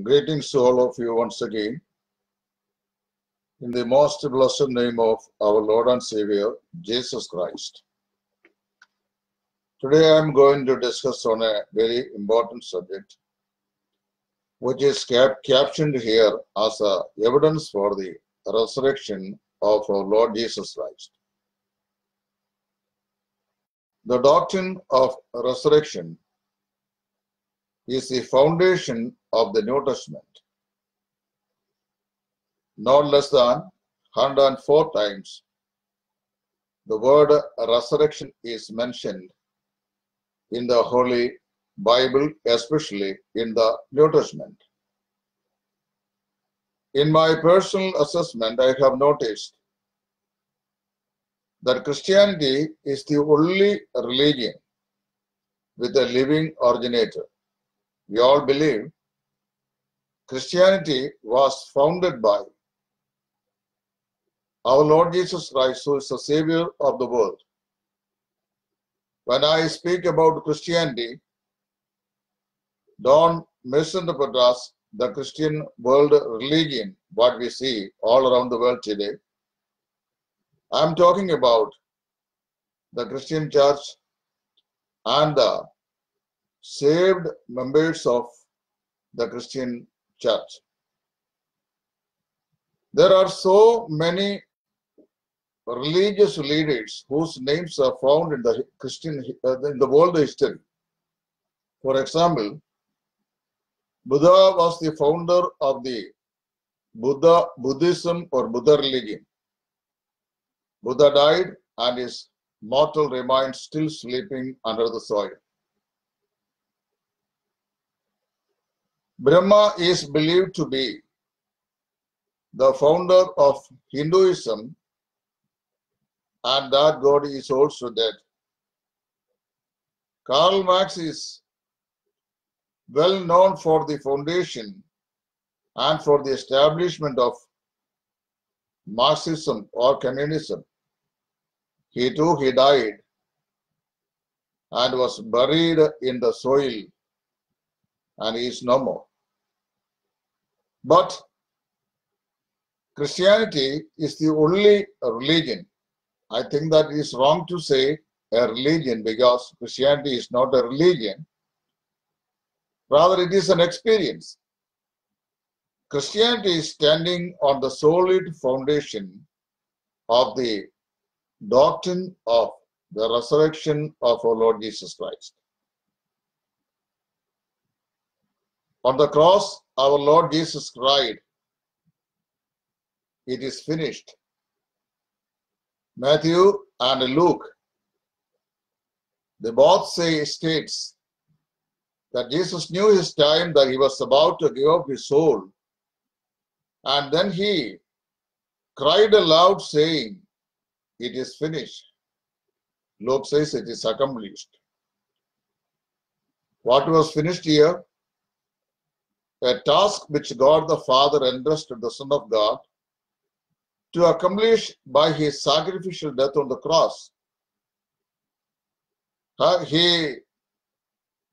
Greetings to all of you once again. In the most blessed name of our Lord and Savior, Jesus Christ. Today I am going to discuss on a very important subject, which is cap- captioned here as a evidence for the resurrection of our Lord Jesus Christ. The doctrine of resurrection is the foundation of the New Testament. Not less than 104 times, the word resurrection is mentioned in the Holy Bible, especially in the New Testament. In my personal assessment, I have noticed that Christianity is the only religion with a living originator. We all believe Christianity was founded by our Lord Jesus Christ, who is the Savior of the world. When I speak about Christianity, don't misinterpret us the Christian world religion, what we see all around the world today. I'm talking about the Christian church and the saved members of the Christian church. There are so many religious leaders whose names are found in the Christian uh, in the world history. For example, Buddha was the founder of the Buddha Buddhism or Buddha religion. Buddha died and his mortal remains still sleeping under the soil. Brahma is believed to be the founder of Hinduism, and that God is also dead. Karl Marx is well known for the foundation and for the establishment of Marxism or communism. He too, he died and was buried in the soil and he is no more. But Christianity is the only religion. I think that it is wrong to say a religion because Christianity is not a religion. Rather, it is an experience. Christianity is standing on the solid foundation of the doctrine of the resurrection of our Lord Jesus Christ. On the cross, our Lord Jesus cried, It is finished. Matthew and Luke, they both say states that Jesus knew his time that he was about to give up his soul. And then he cried aloud, saying, It is finished. Luke says it is accomplished. What was finished here? A task which God the Father entrusted the Son of God to accomplish by his sacrificial death on the cross. He,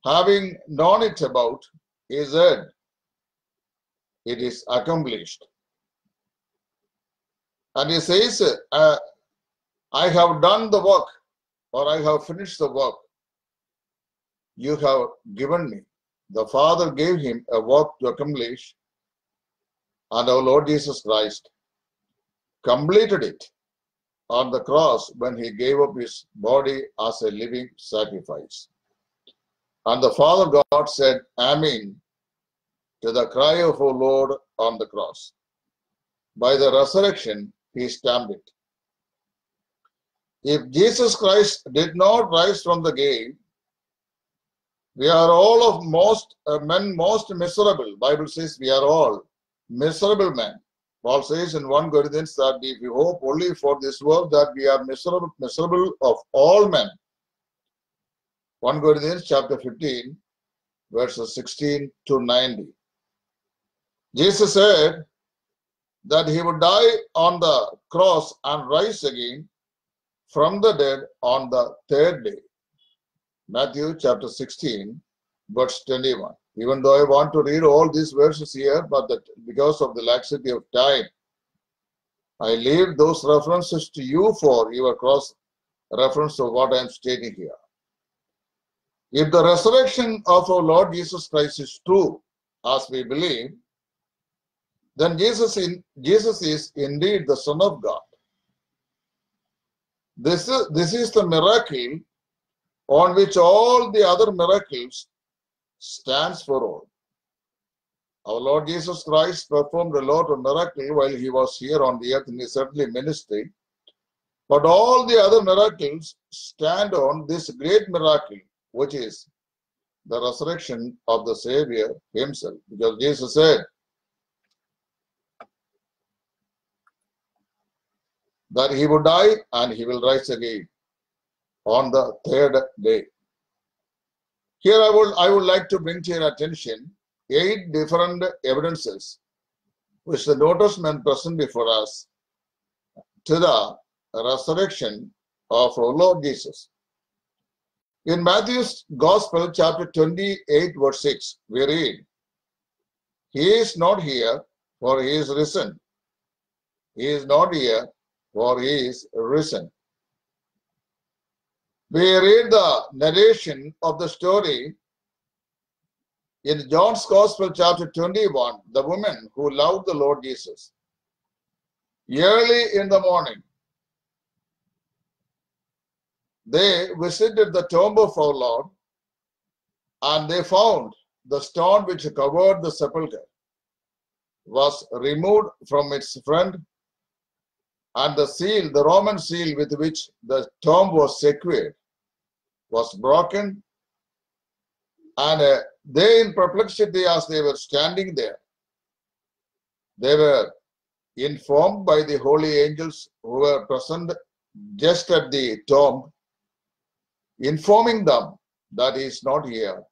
having known it about, he said, It is accomplished. And he says, uh, I have done the work, or I have finished the work you have given me. The Father gave him a work to accomplish, and our Lord Jesus Christ completed it on the cross when he gave up his body as a living sacrifice. And the Father God said, Amen, to the cry of our Lord on the cross. By the resurrection, he stamped it. If Jesus Christ did not rise from the grave, we are all of most uh, men most miserable. Bible says we are all miserable men. Paul says in 1 Corinthians that if we hope only for this world, that we are miserable, miserable of all men. 1 Corinthians chapter 15, verses 16 to 90. Jesus said that he would die on the cross and rise again from the dead on the third day. Matthew chapter 16, verse 21. even though I want to read all these verses here, but that because of the laxity of time, I leave those references to you for your cross reference of what I am stating here. If the resurrection of our Lord Jesus Christ is true, as we believe, then Jesus, in, Jesus is indeed the Son of God. This is, this is the miracle on which all the other miracles stands for all. Our Lord Jesus Christ performed a lot of miracles while he was here on the earth in his earthly ministry. But all the other miracles stand on this great miracle, which is the resurrection of the Savior himself. Because Jesus said that he would die and he will rise again on the third day. Here I would I would like to bring to your attention eight different evidences which the Testament present before us to the resurrection of our Lord Jesus. In Matthew's Gospel, chapter 28, verse 6, we read, He is not here, for he is risen. He is not here, for he is risen. We read the narration of the story in John's Gospel, chapter 21, the woman who loved the Lord Jesus. Early in the morning, they visited the tomb of our Lord and they found the stone which covered the sepulchre was removed from its front and the seal, the Roman seal with which the tomb was secured, was broken. And uh, they, in perplexity, as they were standing there, they were informed by the holy angels who were present just at the tomb, informing them that he is not here.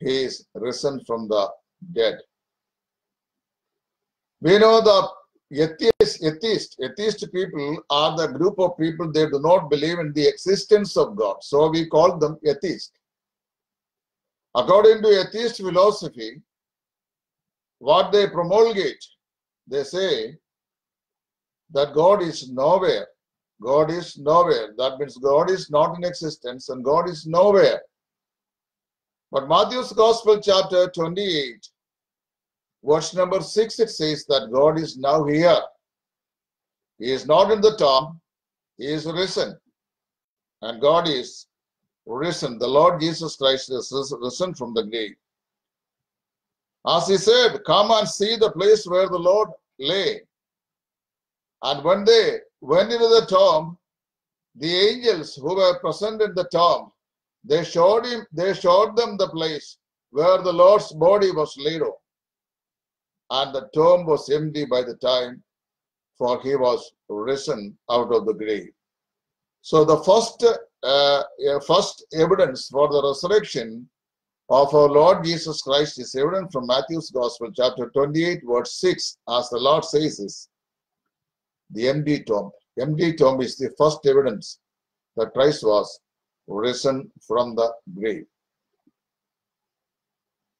He is risen from the dead. We know the atheist, atheist, atheist people are the group of people they do not believe in the existence of God. So we call them atheist. According to atheist philosophy, what they promulgate, they say that God is nowhere. God is nowhere. That means God is not in existence and God is nowhere. But Matthew's Gospel, chapter 28, verse number 6, it says that God is now here. He is not in the tomb, He is risen. And God is risen. The Lord Jesus Christ is risen from the grave. As He said, Come and see the place where the Lord lay. And when they went into the tomb, the angels who were present in the tomb, they showed him, they showed them the place where the Lord's body was laid on and the tomb was empty by the time, for he was risen out of the grave. So the first, uh, first evidence for the resurrection of our Lord Jesus Christ is evident from Matthew's Gospel, chapter 28, verse 6, as the Lord says is the empty tomb. Empty tomb is the first evidence that Christ was risen from the grave.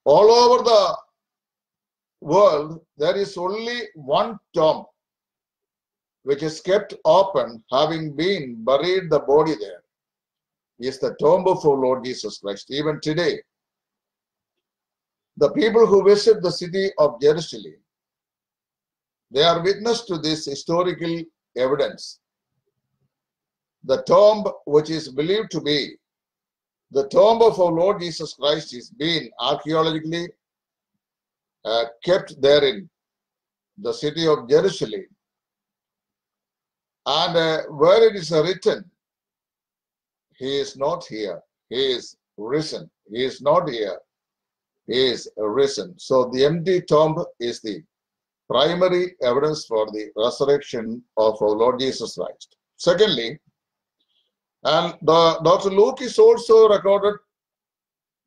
All over the world, there is only one tomb which is kept open, having been buried the body there, is the tomb of our Lord Jesus Christ. Even today, the people who visit the city of Jerusalem, they are witness to this historical evidence. The tomb, which is believed to be the tomb of our Lord Jesus Christ, is being archaeologically uh, kept therein the city of Jerusalem. And uh, where it is written, He is not here, He is risen. He is not here, He is risen. So the empty tomb is the primary evidence for the resurrection of our Lord Jesus Christ. Secondly, and the, Dr. Luke is also recorded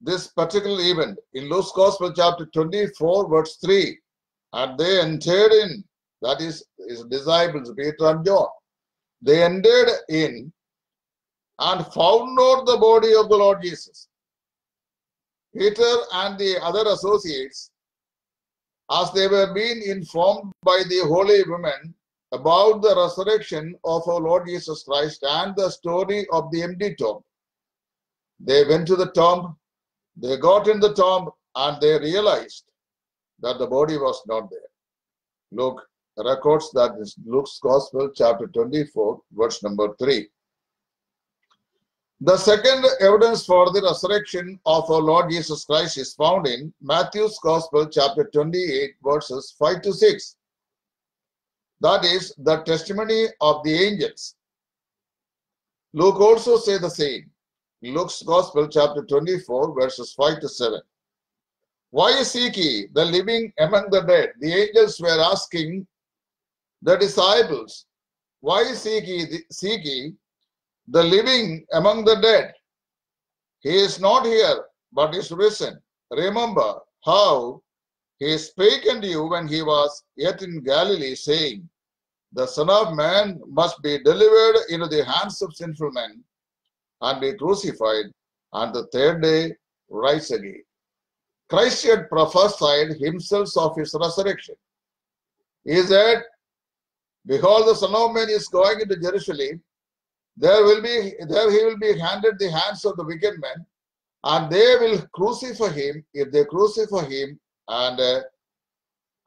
this particular event in Luke's Gospel, chapter 24, verse 3. And they entered in, that is, his disciples, Peter and John. They entered in and found not the body of the Lord Jesus. Peter and the other associates, as they were being informed by the holy women about the resurrection of our Lord Jesus Christ and the story of the empty tomb, they went to the tomb, they got in the tomb, and they realized that the body was not there. Luke records that Luke's Gospel, chapter 24, verse number 3. The second evidence for the resurrection of our Lord Jesus Christ is found in Matthew's Gospel, chapter 28, verses 5 to 6. That is the testimony of the angels. Luke also say the same. Luke's Gospel, chapter 24, verses 5 to 7. Why seek ye the living among the dead? The angels were asking the disciples, Why seek ye the living among the dead? He is not here, but is risen. Remember how he spake unto you when he was yet in Galilee, saying, The Son of Man must be delivered into the hands of sinful men and be crucified, and the third day rise again. Christ had prophesied himself of his resurrection. He said, Behold, the Son of Man is going into Jerusalem. There will be there he will be handed the hands of the wicked men, and they will crucify him. If they crucify him, and uh,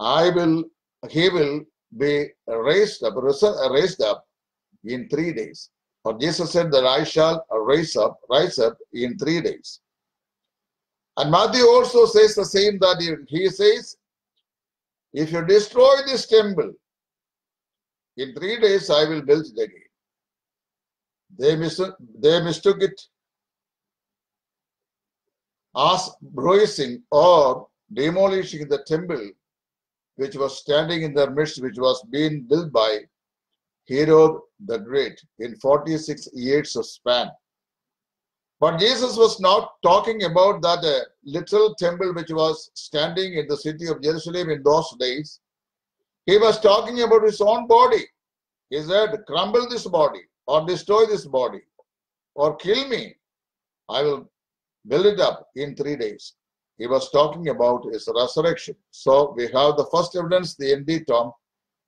I will he will be raised up, raised up in three days. For Jesus said that I shall rise up, rise up in three days. And Matthew also says the same that he says, if you destroy this temple, in three days I will build it again. They mistook, they mistook it as bruising or demolishing the temple which was standing in their midst, which was being built by Herod the Great in 46 years of span. But Jesus was not talking about that uh, little temple which was standing in the city of Jerusalem in those days. He was talking about his own body. He said, Crumble this body, or destroy this body, or kill me. I will build it up in three days. He was talking about his resurrection. So we have the first evidence, the empty tomb,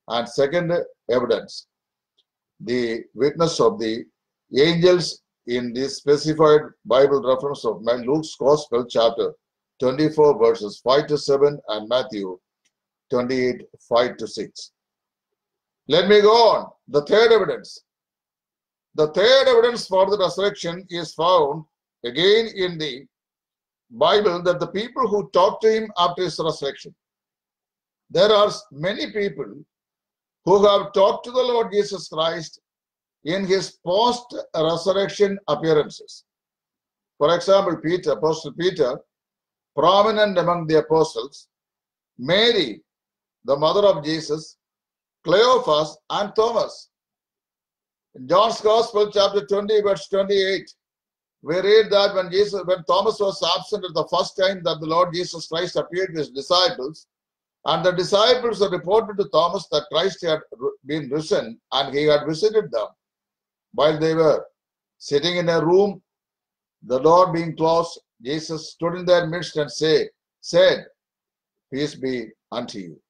and second evidence, the witness of the angels in this specified Bible reference of Luke's Gospel, chapter 24, verses 5 to 7, and Matthew 28, 5 to 6. Let me go on. The third evidence. The third evidence for the resurrection is found again in the Bible that the people who talked to him after his resurrection. There are many people who have talked to the Lord Jesus Christ in his post resurrection appearances. For example, Peter, Apostle Peter, prominent among the apostles, Mary, the mother of Jesus, Cleophas, and Thomas. In John's Gospel, chapter 20, verse 28, we read that when Jesus, when Thomas was absent at the first time that the Lord Jesus Christ appeared to his disciples, and the disciples reported to Thomas that Christ had been risen and he had visited them while they were sitting in a room, the door being closed, Jesus stood in their midst and say, said, Peace be unto you.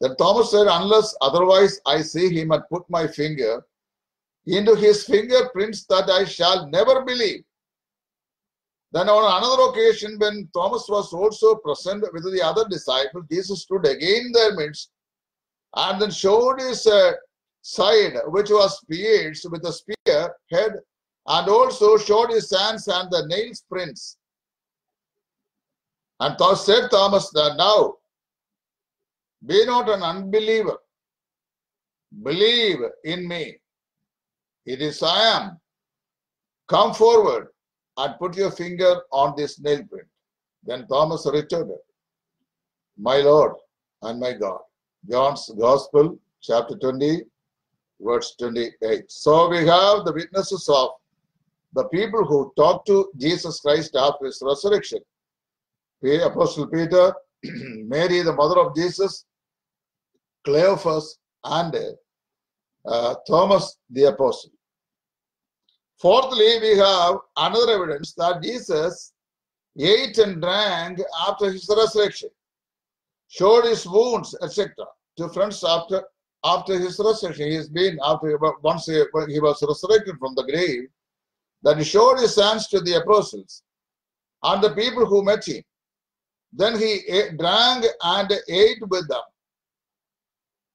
Then Thomas said, Unless otherwise I see him and put my finger into his fingerprints, that I shall never believe. Then on another occasion, when Thomas was also present with the other disciples, Jesus stood again in their midst and then showed his uh, side, which was pierced with a spear head, and also showed his hands and the nails prints. And thus said Thomas that now, be not an unbeliever, believe in me. It is I am. Come forward and put your finger on this nail print. Then Thomas returned, My Lord and my God. John's Gospel, chapter 20, verse 28. So we have the witnesses of the people who talked to Jesus Christ after his resurrection. Apostle Peter, Mary, the mother of Jesus, Cleophas, and uh, Thomas the Apostle. Fourthly, we have another evidence that Jesus ate and drank after his resurrection, showed his wounds, etc. To friends after after his resurrection, he has been after once he, was resurrected from the grave, that he showed his hands to the apostles and the people who met him. Then he ate, drank and ate with them.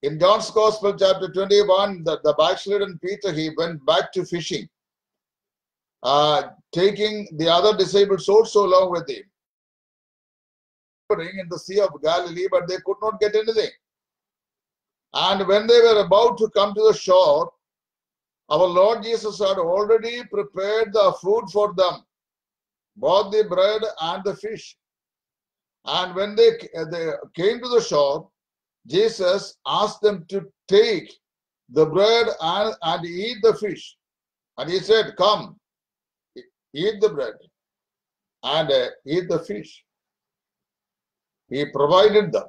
In John's Gospel, chapter 21, the, the backslidden Peter, he went back to fishing, uh, taking the other disciples also along with him. In the Sea of Galilee, but they could not get anything. And when they were about to come to the shore, our Lord Jesus had already prepared the food for them, both the bread and the fish. And when they, they came to the shore, Jesus asked them to take the bread and, and eat the fish. And he said, Come, eat the bread and uh, eat the fish. He provided them.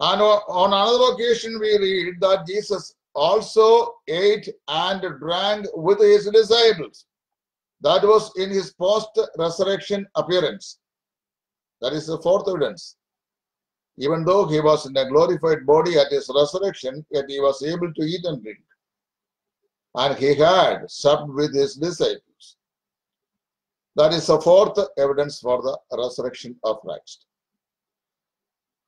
And on another occasion, we read that Jesus also ate and drank with his disciples. That was in his post resurrection appearance. That is the fourth evidence. Even though he was in a glorified body at his resurrection, yet he was able to eat and drink. And he had supped with his disciples. That is the fourth evidence for the resurrection of Christ.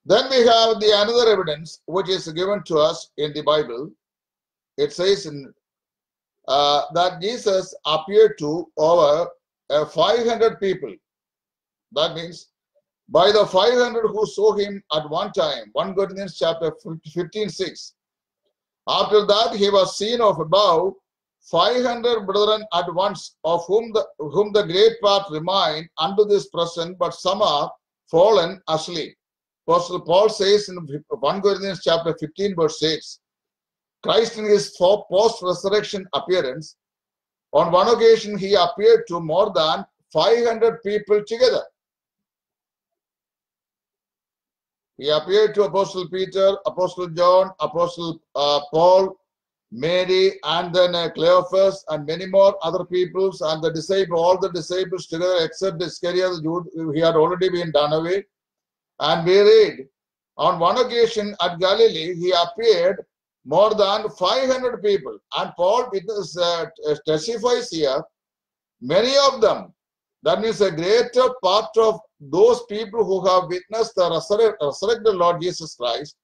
Then we have the another evidence which is given to us in the Bible. It says in, uh, that Jesus appeared to over uh, 500 people. That means by the 500 who saw him at one time, 1 Corinthians chapter 15, 6. After that, he was seen of above 500 brethren at once, of whom the, whom the great part remain unto this present, but some are fallen asleep. Apostle Paul says in 1 Corinthians chapter 15, verse 6, Christ in his post-resurrection appearance, on one occasion he appeared to more than 500 people together. He appeared to Apostle Peter, Apostle John, Apostle uh, Paul, Mary, and then uh, Cleophas, and many more other peoples, and the disciples, all the disciples together, except Iscariot, he had already been done away. And we read, on one occasion at Galilee, he appeared more than 500 people. And Paul witness, uh, testifies here, many of them, that means a greater part of those people who have witnessed the resurrected Lord Jesus Christ,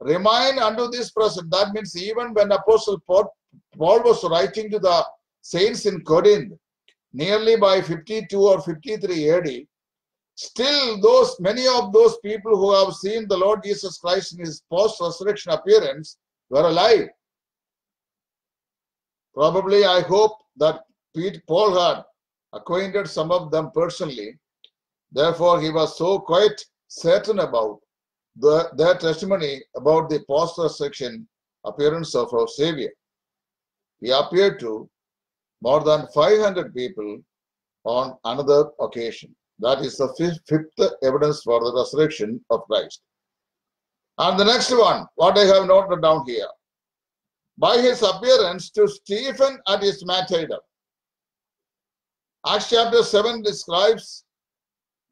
remain unto this present. That means even when Apostle Paul, Paul was writing to the saints in Corinth, nearly by 52 or 53 AD, Still, those many of those people who have seen the Lord Jesus Christ in his post-resurrection appearance were alive. Probably, I hope that Pete Paul had acquainted some of them personally. Therefore, he was so quite certain about the, their testimony about the post-resurrection appearance of our Savior. He appeared to more than 500 people on another occasion. That is the fifth evidence for the resurrection of Christ. And the next one, what I have noted down here. By his appearance to Stephen at his martyrdom. Acts chapter 7 describes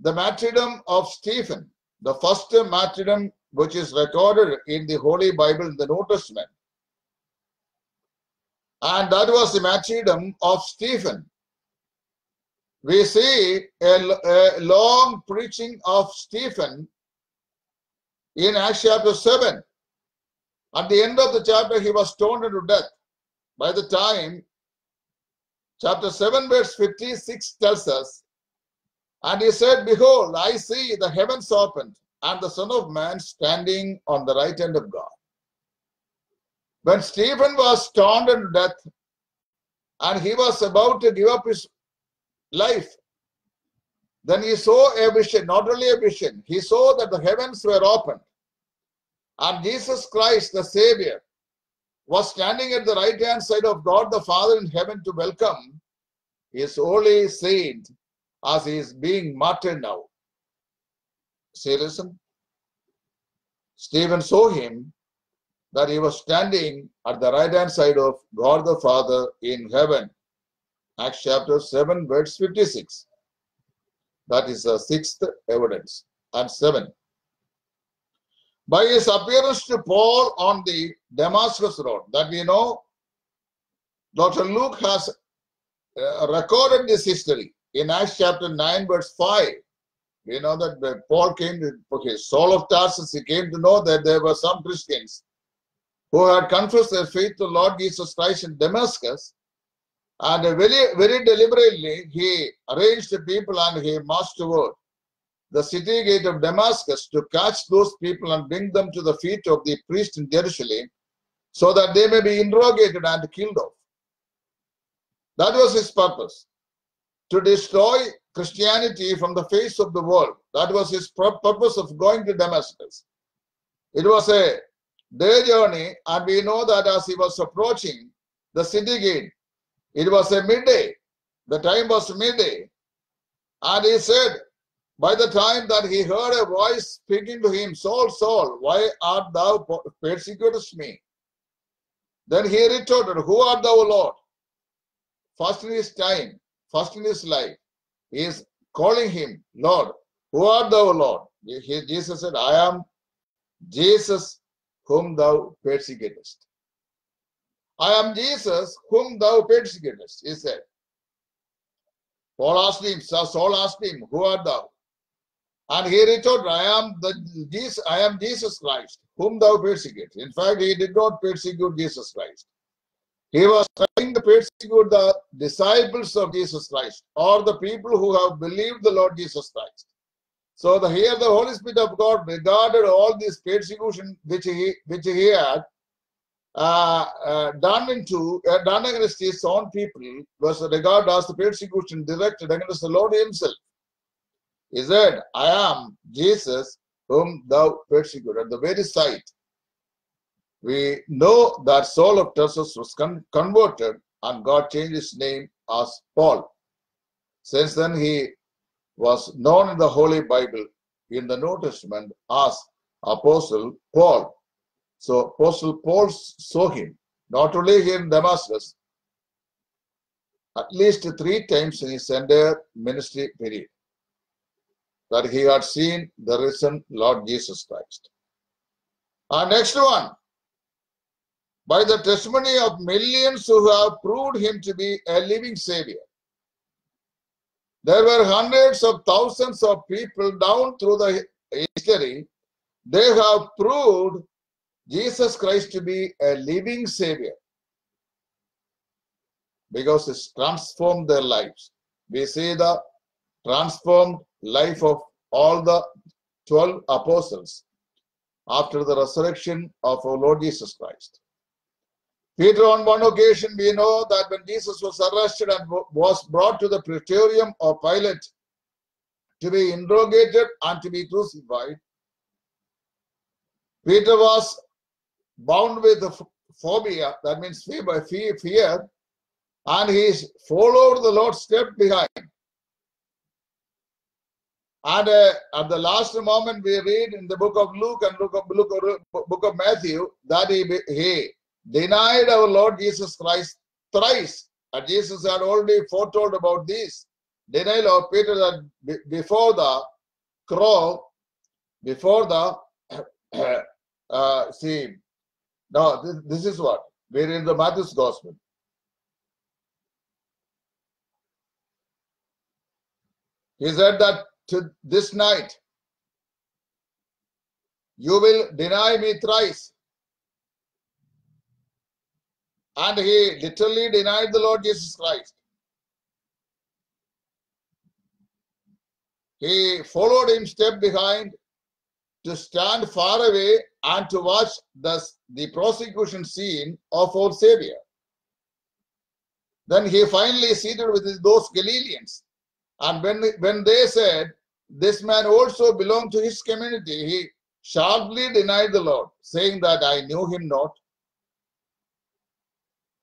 the martyrdom of Stephen, the first martyrdom which is recorded in the Holy Bible in the New Testament. And that was the martyrdom of Stephen we see a, a long preaching of Stephen in Acts chapter 7. At the end of the chapter, he was stoned to death. By the time, chapter 7, verse 56 tells us, And he said, Behold, I see the heavens opened, and the Son of Man standing on the right hand of God. When Stephen was stoned to death, and he was about to give up his life. Then he saw a vision, not only a vision, he saw that the heavens were opened. And Jesus Christ, the Savior, was standing at the right hand side of God the Father in heaven to welcome his holy saint as he is being martyred now. See, listen. Stephen saw him that he was standing at the right hand side of God the Father in heaven. Acts chapter 7, verse 56. That is the sixth evidence. And seven. By his appearance to Paul on the Damascus road, that we know, Dr. Luke has uh, recorded this history in Acts chapter 9, verse 5. We know that when Paul came to okay, Saul of Tarsus, he came to know that there were some Christians who had confessed their faith to Lord Jesus Christ in Damascus. And very, very deliberately, he arranged the people and he marched toward the city gate of Damascus to catch those people and bring them to the feet of the priest in Jerusalem so that they may be interrogated and killed off. That was his purpose to destroy Christianity from the face of the world. That was his purpose of going to Damascus. It was a day journey, and we know that as he was approaching the city gate, it was a midday. The time was midday. And he said, by the time that he heard a voice speaking to him, Saul, Saul, why art thou persecutest me? Then he retorted, Who art thou, Lord? First in his time, first in his life, he is calling him, Lord, who art thou, Lord? Jesus said, I am Jesus whom thou persecutest. I am Jesus whom thou persecutest, he said. Paul asked him, Saul asked him, Who art thou? And he retorted, I am the Jesus, I am Jesus Christ, whom thou persecute. In fact, he did not persecute Jesus Christ. He was trying to persecute the disciples of Jesus Christ or the people who have believed the Lord Jesus Christ. So the, here the Holy Spirit of God regarded all this persecution which he which he had uh, uh, done into uh, done against his own people was regarded as the persecution directed against the Lord Himself. He said, "I am Jesus whom thou persecute." At the very sight we know that Saul of Tarsus was con converted and God changed his name as Paul. Since then, he was known in the Holy Bible in the New Testament as Apostle Paul. So, Apostle Paul saw him not only here in Damascus, at least three times in his entire ministry period, that he had seen the risen Lord Jesus Christ. Our next one, by the testimony of millions who have proved him to be a living Savior. There were hundreds of thousands of people down through the history. They have proved Jesus Christ to be a living Savior because it's transformed their lives. We see the transformed life of all the 12 apostles after the resurrection of our Lord Jesus Christ. Peter, on one occasion, we know that when Jesus was arrested and was brought to the praetorium of Pilate to be interrogated and to be crucified, Peter was bound with phobia, that means fear, fear, and he followed the Lord step behind. And uh, at the last moment, we read in the book of Luke and book of, book of Matthew that he, he denied our Lord Jesus Christ thrice. And Jesus had already foretold about this. Denial of Peter that before the crow, before the, uh, see, now this, this is what? We're in the Matthew's Gospel. He said that to this night, you will deny me thrice. And he literally denied the Lord Jesus Christ. He followed him step behind to stand far away and to watch the, the prosecution scene of our Savior. Then he finally seated with those Galileans. And when, when they said, this man also belonged to his community, he sharply denied the Lord, saying that I knew him not.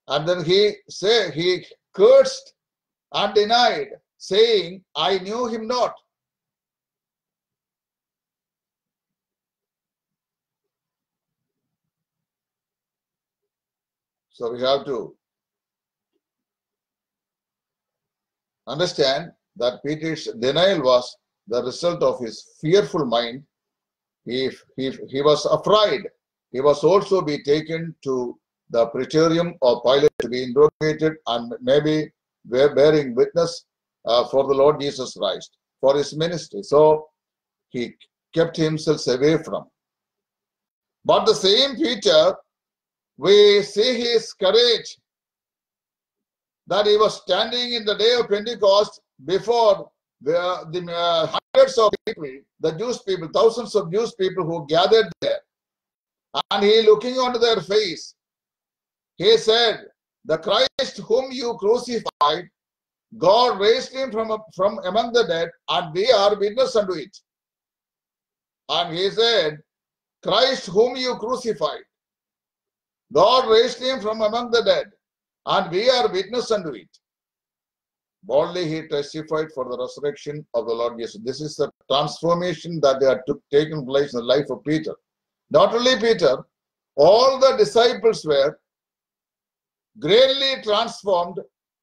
And then he say he cursed and denied, saying, I knew him not. So we have to understand that Peter's denial was the result of his fearful mind. He, he, he was afraid. He was also be taken to the praetorium or Pilate to be interrogated and maybe were bearing witness uh, for the Lord Jesus Christ for his ministry. So he kept himself away from. But the same Peter, we see his courage that he was standing in the day of Pentecost before the, the uh, hundreds of people, the Jewish people, thousands of Jewish people who gathered there. And he looking onto their face, he said, the Christ whom you crucified, God raised him from, from among the dead, and we are witness unto it. And he said, Christ whom you crucified, God raised him from among the dead, and we are witness unto it. Boldly he testified for the resurrection of the Lord Jesus. This is the transformation that had took, taken place in the life of Peter. Not only Peter, all the disciples were greatly transformed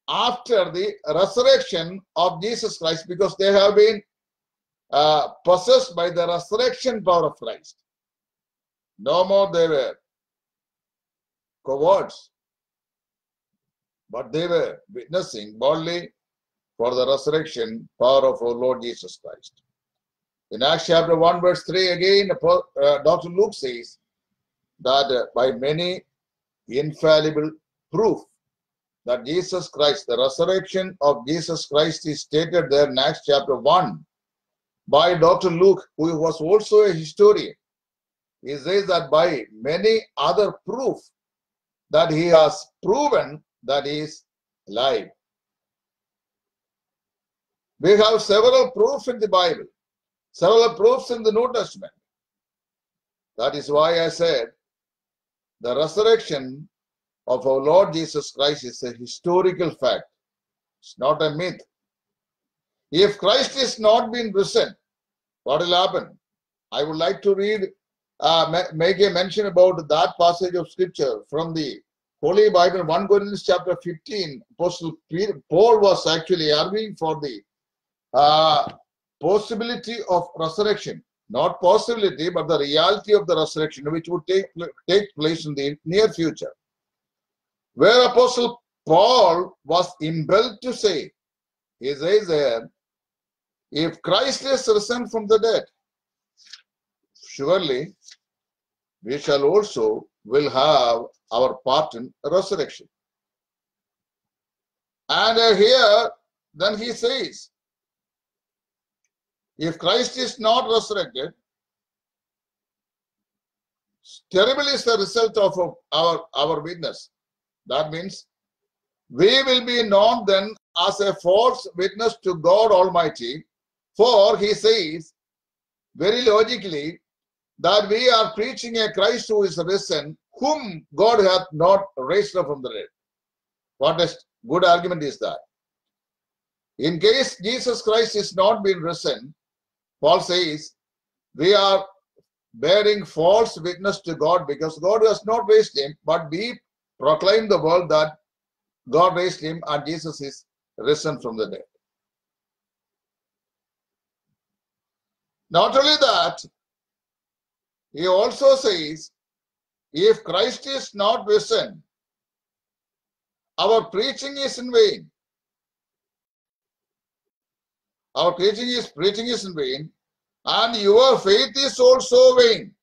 after the resurrection of Jesus Christ because they have been uh, possessed by the resurrection power of Christ. No more they were cowards, but they were witnessing boldly for the resurrection power of our Lord Jesus Christ. In Acts chapter 1, verse 3, again, uh, Dr. Luke says that uh, by many infallible proof that Jesus Christ, the resurrection of Jesus Christ is stated there in Acts chapter 1 by Dr. Luke, who was also a historian. He says that by many other proof that he has proven that he is alive. We have several proofs in the Bible, several proofs in the New Testament. That is why I said the resurrection of our Lord Jesus Christ is a historical fact. It's not a myth. If Christ is not been risen, what will happen? I would like to read, uh, make a mention about that passage of scripture from the Holy Bible, 1 Corinthians chapter 15. Apostle Paul was actually arguing for the uh, possibility of resurrection. Not possibility, but the reality of the resurrection, which would take, take place in the near future where Apostle Paul was impelled to say, he says there, if Christ is risen from the dead, surely we shall also will have our part in resurrection. And here, then he says, if Christ is not resurrected, terrible is the result of our, our witness. That means we will be known then as a false witness to God Almighty. For he says very logically that we are preaching a Christ who is risen, whom God hath not raised up from the dead. What a good argument is that? In case Jesus Christ is not been risen, Paul says, we are bearing false witness to God because God has not raised him, but we proclaim the world that God raised him and Jesus is risen from the dead. Not only that, he also says, if Christ is not risen, our preaching is in vain. Our preaching is preaching is in vain, and your faith is also vain.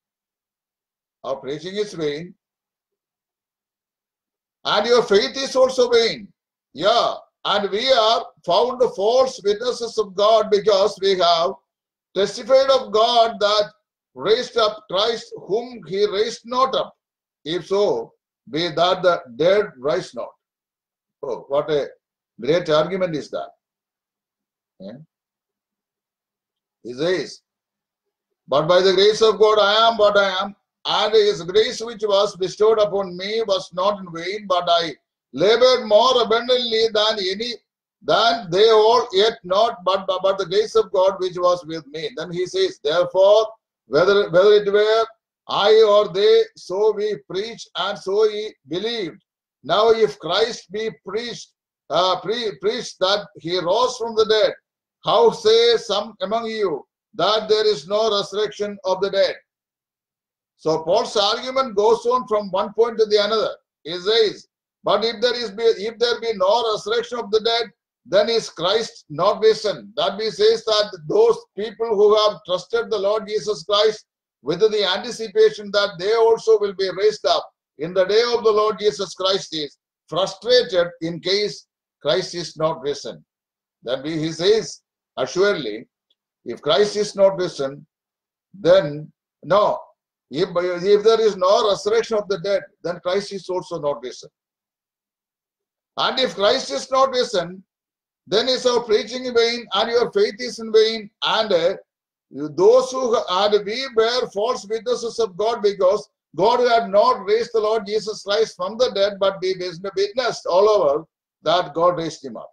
Our preaching is vain, and your faith is also vain. Yeah, and we are found false witnesses of God because we have testified of God that raised up Christ whom he raised not up. If so, be that the dead rise not. Oh, what a great argument is that. Yeah. He says, But by the grace of God I am what I am, and his grace which was bestowed upon me was not in vain, but I labored more abundantly than any than they all yet not, but, but, but the grace of God which was with me. Then he says, Therefore, whether whether it were I or they, so we preach and so he believed. Now, if Christ be preached, uh, pre preached that he rose from the dead, How say some among you that there is no resurrection of the dead? So Paul's argument goes on from one point to the another. He says, but if there is be, if there be no resurrection of the dead, then is Christ not risen? That means says that those people who have trusted the Lord Jesus Christ with the anticipation that they also will be raised up in the day of the Lord Jesus Christ is frustrated in case Christ is not risen. That Then he says, assuredly, if Christ is not risen, then no. If, if there is no resurrection of the dead, then Christ is also not risen. And if Christ is not risen, then is our preaching in vain and your faith is in vain. And uh, those who and we bear false witnesses of God because God had not raised the Lord Jesus Christ from the dead, but we witnessed all over that God raised him up.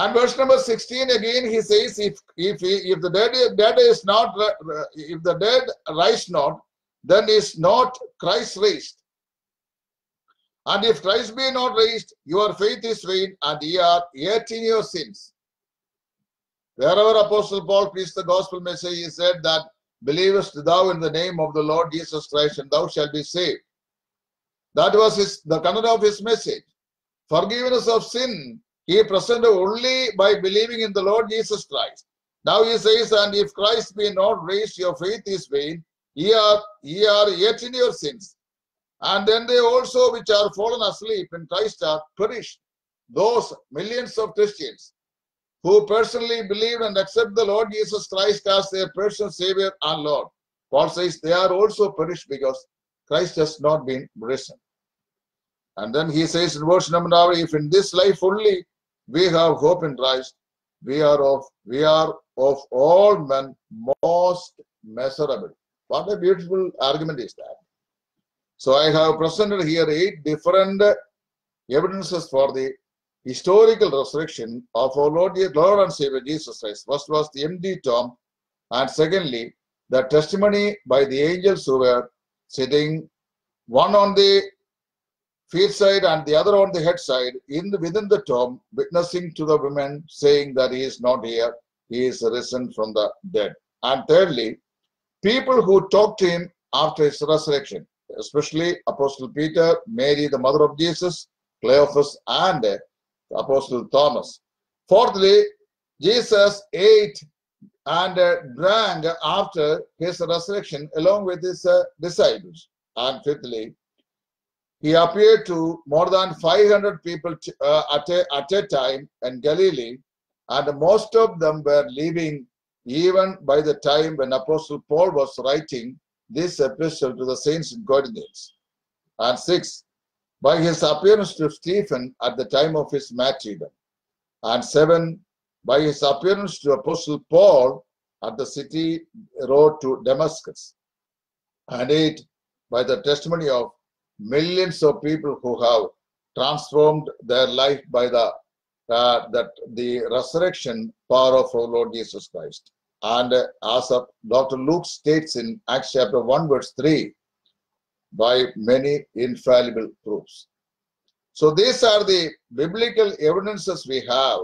And verse number 16 again he says, if if if the dead, dead is not uh, if the dead rise not, then is not Christ raised. And if Christ be not raised, your faith is vain, and ye are yet in your sins. Wherever Apostle Paul preached the gospel message, he said that, Believest thou in the name of the Lord Jesus Christ, and thou shalt be saved. That was his, the content of his message. Forgiveness of sin, he presented only by believing in the Lord Jesus Christ. Now he says, And if Christ be not raised, your faith is vain. Ye are, ye are yet in your sins. And then they also, which are fallen asleep in Christ, are perished. Those millions of Christians who personally believe and accept the Lord Jesus Christ as their personal Savior and Lord. Paul says they are also perished because Christ has not been risen. And then he says in verse number 9, if in this life only we have hope in Christ, we are of we are of all men most miserable. What a beautiful argument is that. So I have presented here eight different evidences for the historical resurrection of our Lord, Lord and Savior Jesus Christ. First was the empty tomb, and secondly, the testimony by the angels who were sitting one on the feet side and the other on the head side in the, within the tomb, witnessing to the women, saying that he is not here, he is risen from the dead. And thirdly, people who talked to him after his resurrection especially Apostle Peter, Mary, the mother of Jesus, Cleophas, and Apostle Thomas. Fourthly, Jesus ate and drank after his resurrection along with his uh, disciples. And fifthly, he appeared to more than 500 people uh, at, a, at a time in Galilee, and most of them were living even by the time when Apostle Paul was writing this epistle to the saints in Corinthians. And six, by his appearance to Stephen at the time of his martyrdom. And seven, by his appearance to Apostle Paul at the city road to Damascus. And eight, by the testimony of millions of people who have transformed their life by the uh, that the resurrection power of our Lord Jesus Christ. And as Dr. Luke states in Acts chapter 1, verse 3, by many infallible proofs. So these are the biblical evidences we have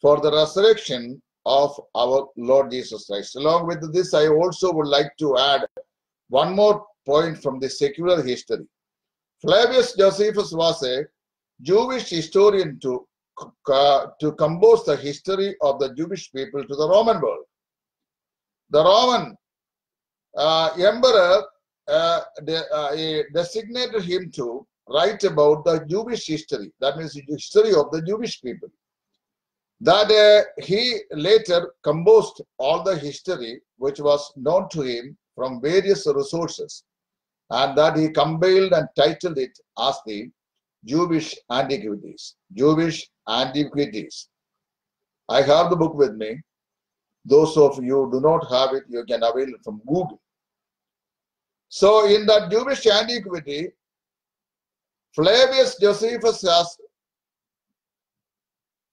for the resurrection of our Lord Jesus Christ. Along with this, I also would like to add one more point from the secular history. Flavius Josephus was a Jewish historian to, uh, to compose the history of the Jewish people to the Roman world the Roman uh, emperor uh, de, uh, designated him to write about the Jewish history, that means the history of the Jewish people. That uh, he later composed all the history which was known to him from various resources, and that he compiled and titled it as the Jewish Antiquities. Jewish Antiquities. I have the book with me. Those of you do not have it, you can avail it from Google. So in the Jewish antiquity, Flavius Josephus has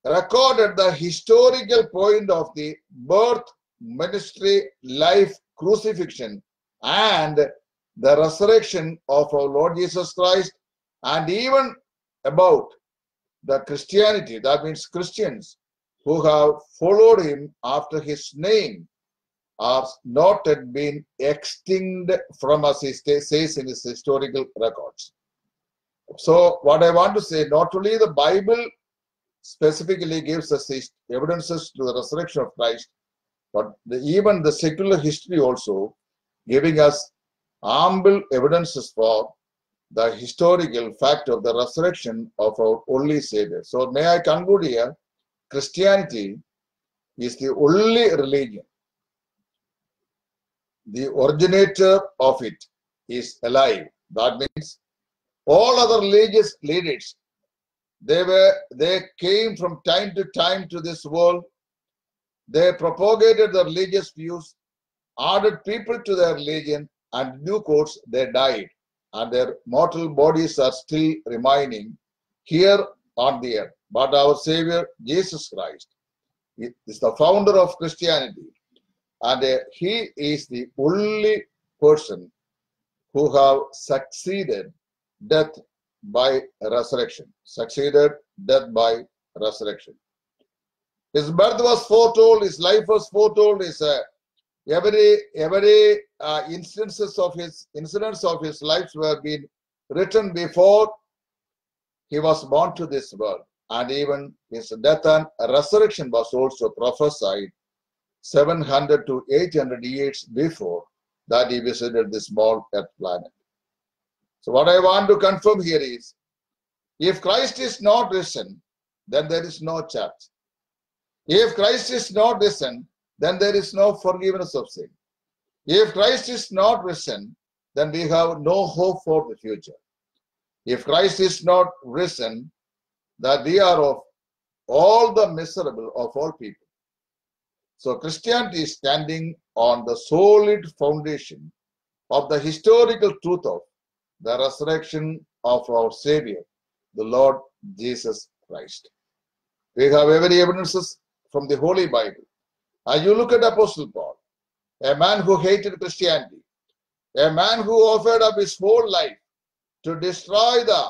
recorded the historical point of the birth, ministry, life, crucifixion, and the resurrection of our Lord Jesus Christ, and even about the Christianity, that means Christians, who have followed him after his name are not yet been extinct from us, he says in his historical records. So, what I want to say, not only the Bible specifically gives us evidences to the resurrection of Christ, but the, even the secular history also giving us ample evidences for the historical fact of the resurrection of our only Savior. So, may I conclude here Christianity is the only religion. The originator of it is alive. That means all other religious leaders, they were they came from time to time to this world. They propagated their religious views, added people to their religion, and due course they died, and their mortal bodies are still remaining here on the earth but our Savior Jesus Christ is the founder of Christianity, and uh, He is the only person who have succeeded death by resurrection. Succeeded death by resurrection. His birth was foretold, his life was foretold, his uh, every every uh, instances of his incidents of his life were being written before he was born to this world and even his death and resurrection was also prophesied 700 to 800 years before that he visited this small earth planet. So what I want to confirm here is, if Christ is not risen, then there is no church. If Christ is not risen, then there is no forgiveness of sin. If Christ is not risen, then we have no hope for the future. If Christ is not risen, that we are of all the miserable of all people. So Christianity is standing on the solid foundation of the historical truth of the resurrection of our Savior, the Lord Jesus Christ. We have every evidences from the Holy Bible. And you look at Apostle Paul, a man who hated Christianity, a man who offered up his whole life to destroy the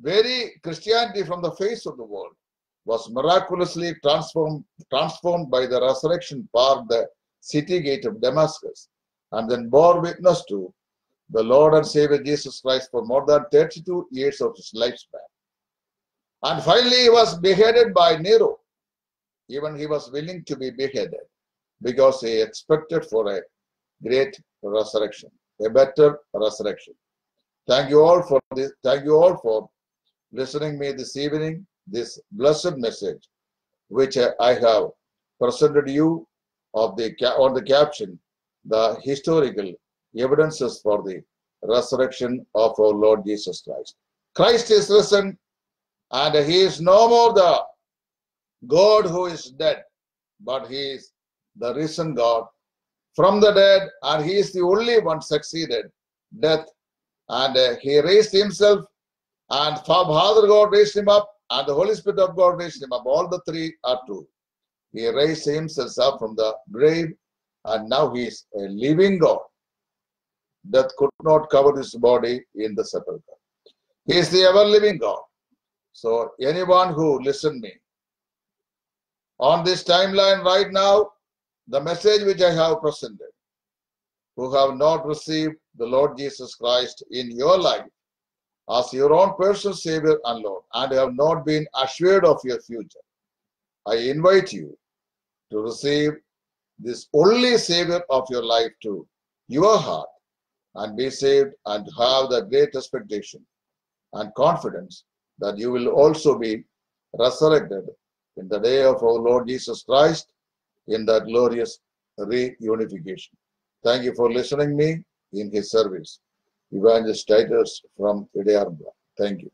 very Christianity from the face of the world was miraculously transformed, transformed by the resurrection power the city gate of Damascus, and then bore witness to the Lord and Savior Jesus Christ for more than 32 years of his lifespan. And finally, he was beheaded by Nero. Even he was willing to be beheaded because he expected for a great resurrection, a better resurrection. Thank you all for this. Thank you all for listening me this evening this blessed message which I have presented you of the on the caption the historical evidences for the resurrection of our Lord Jesus Christ. Christ is risen and he is no more the God who is dead, but he is the risen God from the dead and he is the only one succeeded death and uh, he raised himself and Father God raised him up, and the Holy Spirit of God raised him up. All the three are true. He raised himself up from the grave, and now he is a living God that could not cover his body in the sepulchre. He is the ever living God. So, anyone who listen me on this timeline right now, the message which I have presented, who have not received the Lord Jesus Christ in your life, as your own personal Savior and Lord, and have not been assured of your future, I invite you to receive this only Savior of your life to your heart and be saved and have the great expectation and confidence that you will also be resurrected in the day of our Lord Jesus Christ in that glorious reunification. Thank you for listening me in his service. Evangelist Titus from Edayaranmula. Thank you.